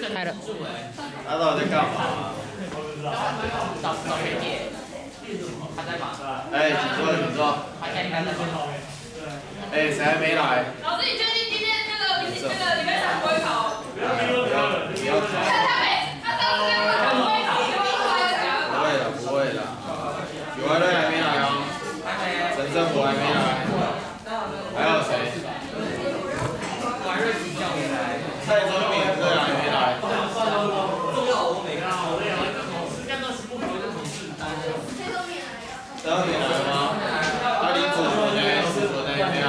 开了。他到底在干嘛？找找学姐，他在忙。哎，请坐，请坐。哎，谁还没来？老师，你确定今天那个明那个礼拜三不会考？不要不要他吵。他没，他上次那个不会考，你忘了讲。不会的，不会的。有爱瑞还没来哦。陈胜福还没来。还有谁？王瑞琪叫回来。蔡宗敏这还没来。陈宗敏来了吗？他离主播呢？主播呢？没有。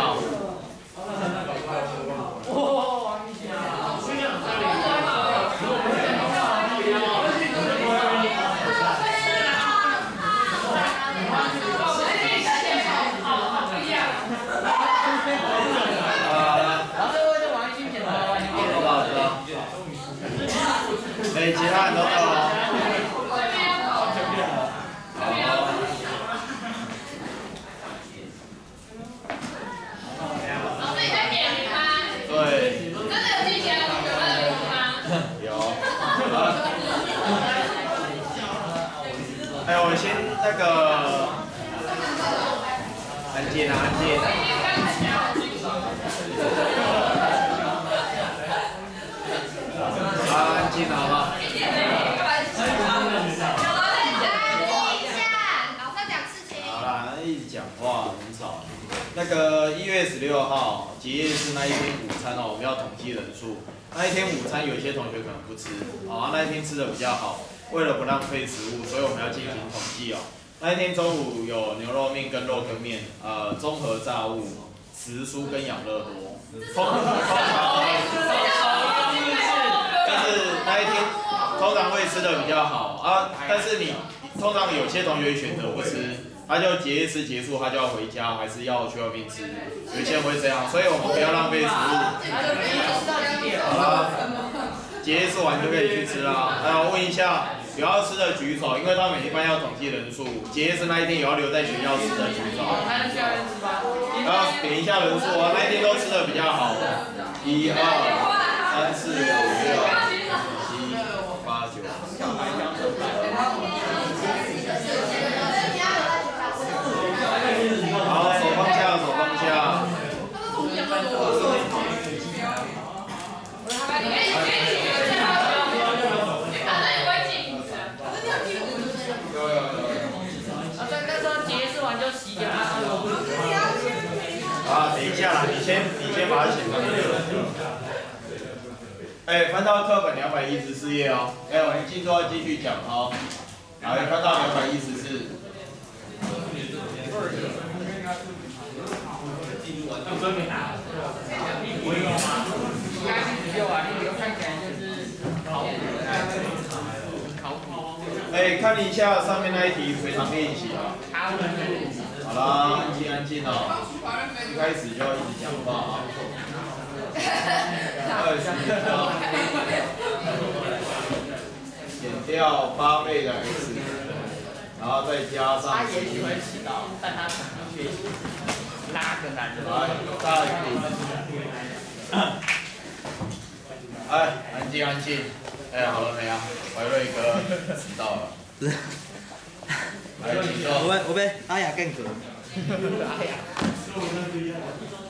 啊。老师，我就王一新检查完就知道知道。哎，其他人都到了。老师，你在点名吗？对，真的有记起来同学们的名字吗？有。哎，我先那个，安静啊，安静。啊，安静好不好？好啦，一直讲话很吵。那个一月十六号结业是那一天午餐哦，我们要统计人数。那一天午餐有些同学可能不吃，啊，那一天吃的比较好，为了不浪费食物，所以我们要进行统计哦。那一天中午有牛肉面跟肉羹面，呃，综合炸物、时蔬跟养乐多。通通常，但是那一天通常会吃的比较好啊，但是你通常有些同学选择不吃，他就结业式结束，他就要回家，还是要去外面吃，有些人会这样，所以我们不要浪费食物。好了，结业式完就可以去吃啦。还有问一下，有要吃的举手，因为他每一般要统计人数，结业式那一天有要留在学校吃的举手。还能去外面吃吗？然后点一下人数啊，那一天都吃的比较好。一二三四五六七八九。好，手放下，手放下。有有有有。啊，对，那时候结业式完就洗掉啊。啊，等一下啦，你先你先把它写上去。哎，翻到课本两百一十四页哦。哎，我们进度要继续讲哦。来，翻到两百一十四。应该是只有啊，你以后看起来就是考古考古。哎，看一下上面那一题随堂练习啊。好啦，安静安静哦。一开始就要一直讲话啊。二十号。减掉八倍的 x，然后再加上他也许会迟到，但他肯定学习。拉个男人。来，大于哎，安静安静。哎，好了没啊？怀瑞哥迟到了。来，请坐。我被我被阿雅干格。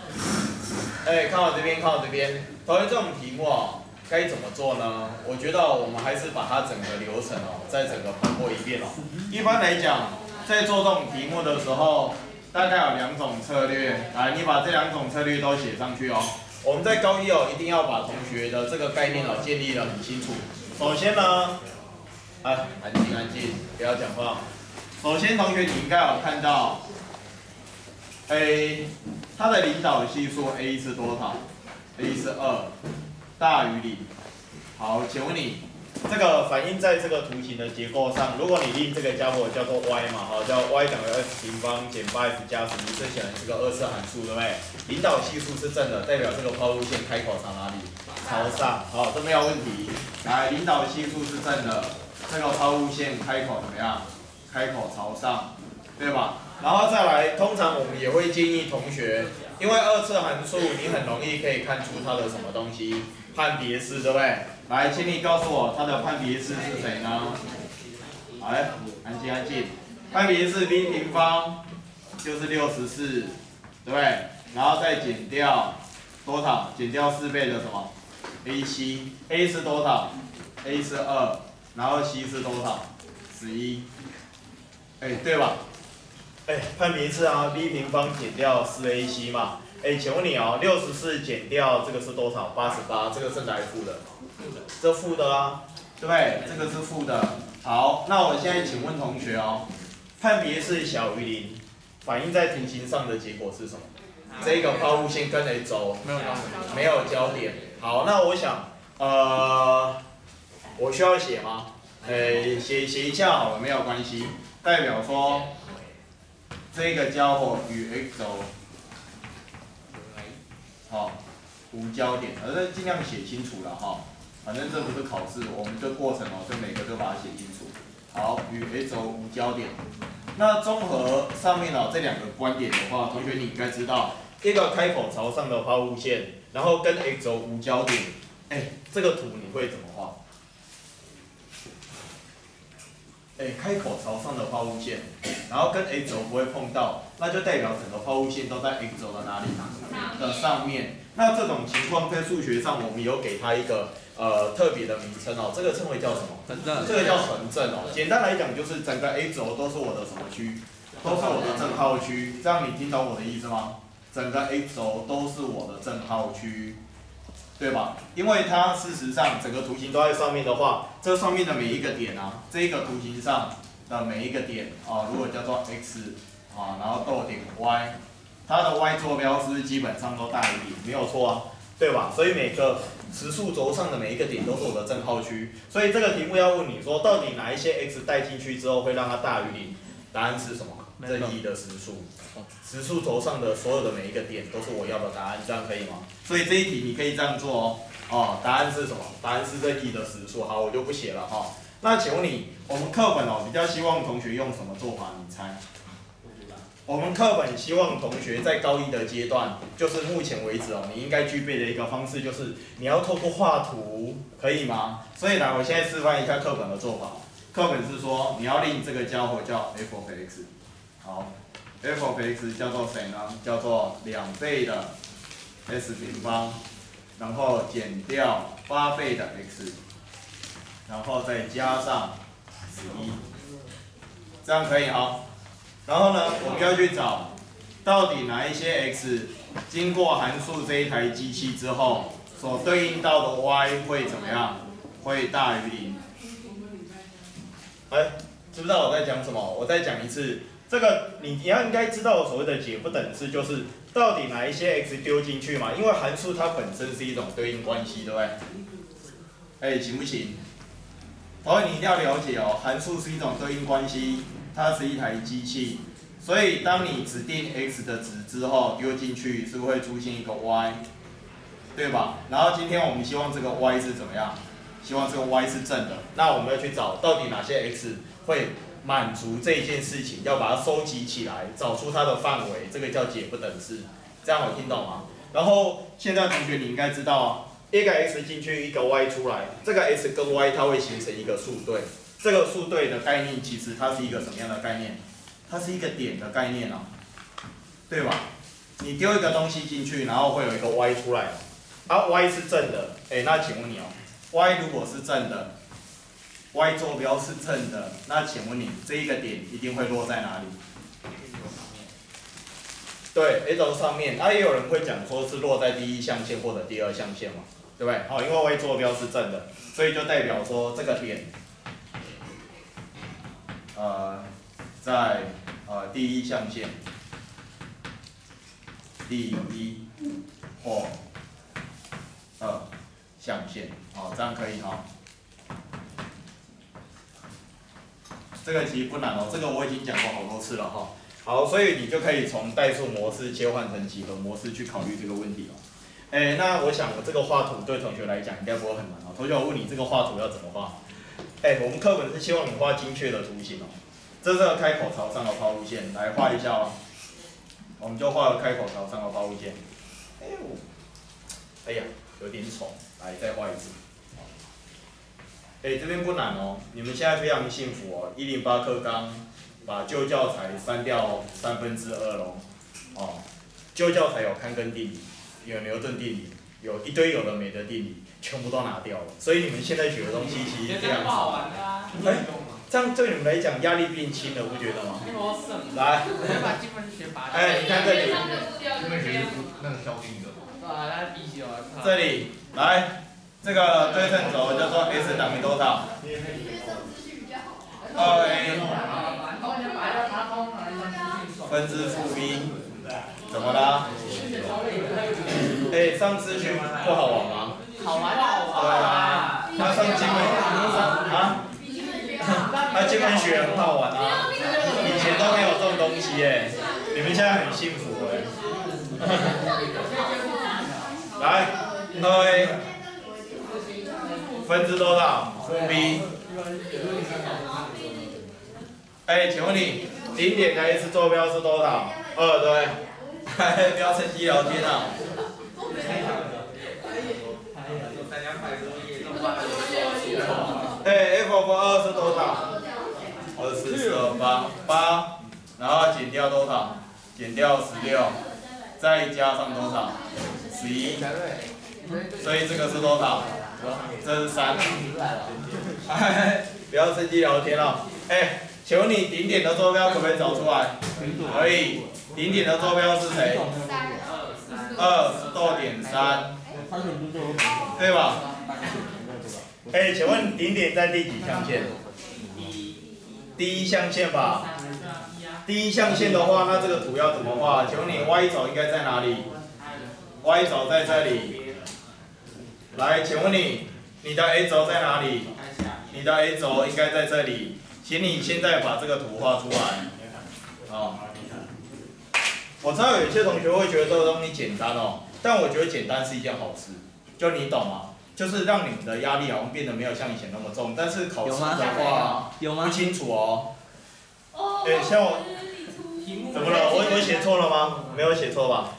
哎，看我这边，看我这边。同学，这种题目哦，该怎么做呢？我觉得我们还是把它整个流程哦，再整个跑过一遍哦。一般来讲，在做这种题目的时候，大概有两种策略。来，你把这两种策略都写上去哦。我们在高一哦，一定要把同学的这个概念哦建立得很清楚。首先呢，哎，安静安静，不要讲话。首先，同学你应该有看到，A 它的领导系数 A 是多少？A 是二，大于零。好，请问你这个反映在这个图形的结构上，如果你令这个家伙叫做 y 嘛，好，叫 y 等于 x 平方减 8x 加十一，这显然是个二次函数，对不对？领导系数是正的，代表这个抛物线开口朝哪里？朝上。好，这没有问题。来，领导系数是正的，这个抛物线开口怎么样？开口朝上，对吧？然后再来，通常我们也会建议同学，因为二次函数你很容易可以看出它的什么东西，判别式，对不对？来，请你告诉我它的判别式是谁呢？好嘞，安静安静。判别式 b 平方就是六十四，对不对？然后再减掉多少？减掉四倍的什么？a c a 是多少？a 是二，然后 c 是多少？十一。哎，对吧？哎，判别式啊，b 平方减掉四 a c 嘛。哎，请问你哦，六十四减掉这个是多少？八十八，这个是哪负的？负的。这负的啊，对不对？这个是负的。好，那我现在请问同学哦，判别是小于零，反映在图形上的结果是什么？这个抛物线跟谁走没有没有交点。好，那我想，呃，我需要写吗？哎，写写一下好了，没有关系。代表说，这个家伙与 X 轴。好，无交点，反正尽量写清楚了哈。反正这不是考试，我们这过程哦，就每个都把它写清楚。好，与 x 轴无交点。那综合上面哦这两个观点的话，同学你应该知道，一个开口朝上的抛物线，然后跟 X 轴无交点。哎，这个图你会怎么画？哎，开口朝上的抛物线，然后跟 X 轴不会碰到，那就代表整个抛物线都在 X 轴的哪里？的上面。那这种情况在数学上，我们有给它一个呃特别的名称哦，这个称为叫什么？横正。这个叫纯正哦。简单来讲，就是整个 A 轴都是我的什么区？都是我的正号区。这样你听懂我的意思吗？整个 A 轴都是我的正号区。对吧？因为它事实上整个图形都在上面的话，这上面的每一个点啊，这一个图形上的每一个点啊，如果叫做 x 啊，然后逗点 y，它的 y 坐标是是基本上都大于零？没有错啊，对吧？所以每个实数轴上的每一个点都是我的正号区。所以这个题目要问你说，到底哪一些 x 带进去之后会让它大于零？答案是什么？任意的实数。实数轴上的所有的每一个点都是我要的答案，这样可以吗？所以这一题你可以这样做哦。哦，答案是什么？答案是任意的实数。好，我就不写了哈。那请问你，我们课本哦比较希望同学用什么做法？你猜？我们课本希望同学在高一的阶段，就是目前为止哦，你应该具备的一个方式就是你要透过画图，可以吗？所以来，我现在示范一下课本的做法。课本是说你要令这个家伙叫 f of x。好。f of x 叫做谁呢？叫做两倍的 s 平方，然后减掉八倍的 x，然后再加上十一，这样可以哈。然后呢，我们要去找到底哪一些 x 经过函数这一台机器之后，所对应到的 y 会怎么样？会大于零。哎，知不知道我在讲什么？我再讲一次。这个你你要应该知道所谓的解不等式，就是到底哪一些 x 丢进去嘛？因为函数它本身是一种对应关系，对不对？哎，行不行？同学你一定要了解哦，函数是一种对应关系，它是一台机器，所以当你指定 x 的值之后丢进去，是不是会出现一个 y，对吧？然后今天我们希望这个 y 是怎么样？希望这个 y 是正的，那我们要去找到底哪些 x 会。满足这件事情，要把它收集起来，找出它的范围，这个叫解不等式，这样我听懂吗？然后现在同学你应该知道，一个 x 进去，一个 y 出来，这个 x 跟 y 它会形成一个数对，这个数对的概念其实它是一个什么样的概念？它是一个点的概念啊，对吧？你丢一个东西进去，然后会有一个 y 出来，啊 y 是正的，哎，那请问你哦，y 如果是正的。Y 坐标是正的，那请问你这一个点一定会落在哪里？对，A 轴上面。那也有人会讲说是落在第一象限或者第二象限嘛，对不对？好，因为 y 坐标是正的，所以就代表说这个点，呃，在呃第一象限，第一或二象限，好，这样可以哈。这个其实不难哦，这个我已经讲过好多次了哈。好，所以你就可以从代数模式切换成几何模式去考虑这个问题了。哎，那我想我这个画图对同学来讲应该不会很难哦。同学，我问你这个画图要怎么画？哎，我们课本是希望你画精确的图形哦。这是个开口朝上的抛物线，来画一下哦。我们就画个开口朝上的抛物线。哎呦，哎呀，有点丑，来再画一次。哎，这边不难哦，你们现在非常幸福哦，一零八课纲把旧教材删掉三分之二喽，哦，旧教材有康根定理，有牛顿定理，有一堆有的没的定理，全部都拿掉了，所以你们现在学的东西其实非常不好玩的啊。哎，这样对你们来讲压力变轻了，不觉得吗？来，我就把基本学拔掉。哎，你看这里，因为学那个消定的。啊，那必须哦。这里来，这个对称轴叫做 S 等于多少？二 A 分之负 B，怎么啦？哎，上资讯不好玩吗？好玩好对啊，那上基本啊，他基本学很好玩啊，以前都没有这种东西哎，你们现在很幸福哎。来，二 A 分之多少？负 B。哎，请问你零点的 x 坐标是多少？二对。不要趁机聊天啊。对，F of 二是多少？二十四二八八，然后减掉多少？减掉十六，再加上多少？十一。所以这个是多少？这是三。不要趁机聊天了。哎，请问你顶点的坐标可不可以找出来？可以。顶点的坐标是谁？二逗点三，对吧？哎，请问顶点在第几象限？第一象限吧。第一象限的话，那这个图要怎么画？请问你 y 轴应该在哪里？y 轴在这里。来，请问你，你的 a 轴在哪里？你的 a 轴应该在这里。请你现在把这个图画出来。好。我知道有些同学会觉得这个东西简单哦，但我觉得简单是一件好事，就你懂吗？就是让你们的压力好像变得没有像以前那么重，但是考试的话有吗不清楚哦。对，像我怎么了？我我写错了吗？没有写错吧？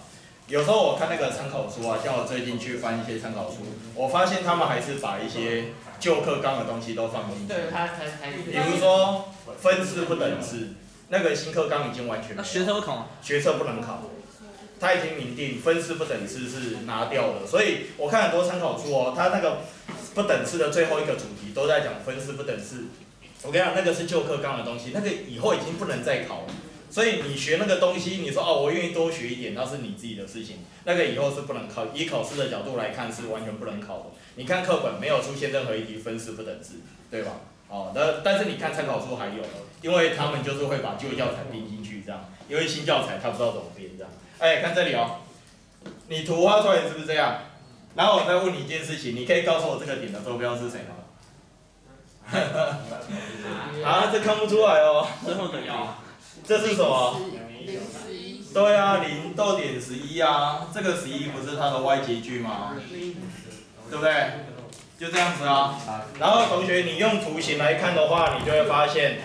有时候我看那个参考书啊，像我最近去翻一些参考书，我发现他们还是把一些旧课纲的东西都放进去。对，他才才。比如说分式不等式。那个新课纲已经完全，那学测会考吗？学测不能考，他已经明定分式不等式是拿掉了，所以我看很多参考书哦，他那个不等式的最后一个主题都在讲分式不等式。我跟你讲，那个是旧课纲的东西，那个以后已经不能再考了。所以你学那个东西，你说哦，我愿意多学一点，那是你自己的事情。那个以后是不能考，以考试的角度来看是完全不能考的。你看课本没有出现任何一题分式不等式，对吧？哦，那但是你看参考书还有，因为他们就是会把旧教材编进去这样，因为新教材他不知道怎么编这样。哎，看这里哦，你图画出来是不是这样？然后我再问你一件事情，你可以告诉我这个点的坐标是谁吗？啊，这看不出来哦。最后等这是什么？对啊，零逗点十一啊，这个十一不是它的 y 截距吗？对不对？就这样子啊，然后同学，你用图形来看的话，你就会发现，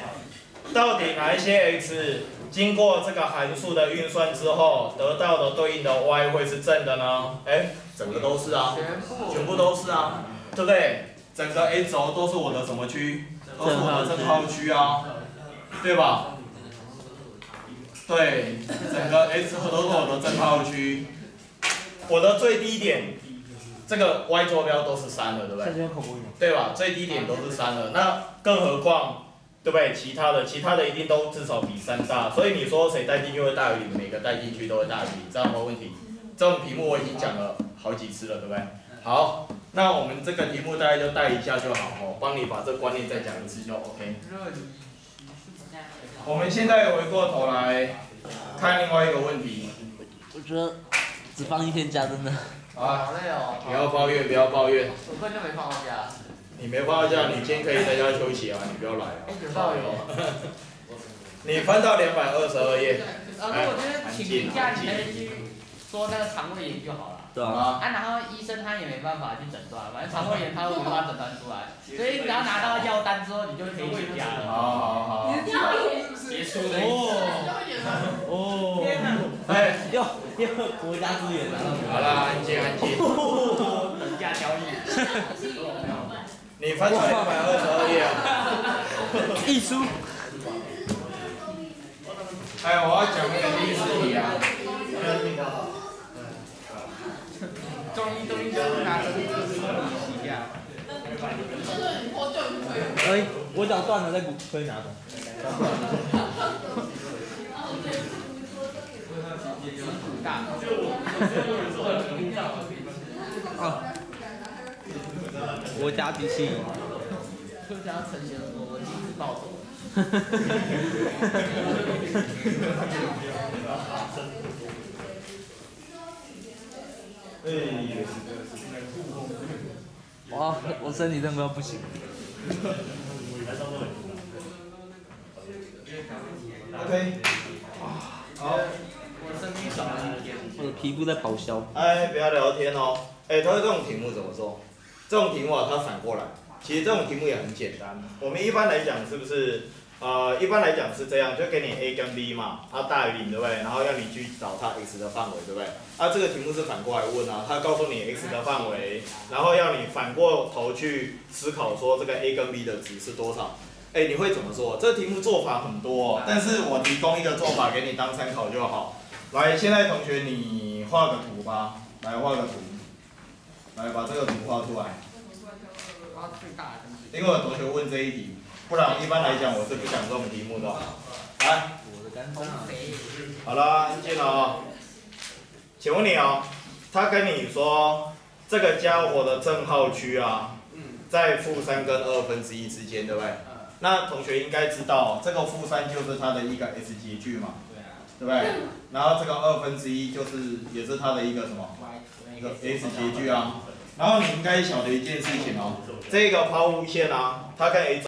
到底哪一些 x 经过这个函数的运算之后，得到的对应的 y 会是正的呢？哎，整个都是啊，全部都是啊，对不对？整个 x 轴都是我的什么区？都是我的正号区啊，对吧？对，整个 x 轴都是我的正号区，我的最低点。这个 y 坐标都是三了，对不对？对吧？最低点都是三了，那更何况，对不对？其他的，其他的一定都至少比三大，所以你说谁带进去会大于零，每个带进去都会大于零，这样没问题。这种题目我已经讲了好几次了，对不对？好，那我们这个题目大家就带一下就好哦，帮你把这观念再讲一次就 OK。我们现在回过头来看另外一个问题。我觉得只放一天假真的。啊，好累哦！不要抱怨，不要抱怨。我根本就没放假。你没放假，你今天可以在家休息啊，你不要来啊。抱怨。你翻到两百二十二页。呃，我觉得请假你可以去说那个肠胃炎就好了。对啊。啊，然后医生他也没办法去诊断，反正肠胃炎他会没办法诊断出来，所以只要拿到药单之后，你就可以请假了。好好好。哦。哦。天哪！哎，要要国家资源好了，安静安静。等价交易。你翻出来一百二十二页啊。艺术。哎，我要讲那个历史题啊。中医中医就是拿着这个。哎，我脚断了，再骨可以拿走。啊。国家机器。就这样呈现了我第一次暴走。哇，我身体真的不行。OK。好。我身体少了一点。我的皮肤在咆哮。哎，不要聊天哦。哎，他这种题目怎么做？这种题目啊，它反过来。其实这种题目也很简单。我们一般来讲是不是？呃，一般来讲是这样，就给你 a 跟 b 嘛，它大于零，对不对？然后要你去找它 x 的范围，对不对？啊，这个题目是反过来问啊，它告诉你 x 的范围，然后要你反过头去思考说这个 a 跟 b 的值是多少。哎，你会怎么做？这题目做法很多、哦，但是我提供一个做法给你当参考就好。来，现在同学你画个图吧，来画个图，来把这个图画出来。画最大的。因为有同学问这一题，不然一般来讲我是不讲这种题目的。来，我的肝脏。好了，安静了哦。请问你哦，他跟你说这个家伙的正号区啊，在负三跟二分之一之间，对不对？那同学应该知道，这个负三就是它的一个 s 截距嘛，对不对？然后这个二分之一就是也是它的一个什么？一个 s 截距啊。然后你应该晓得一件事情哦，这个抛物线啊，它跟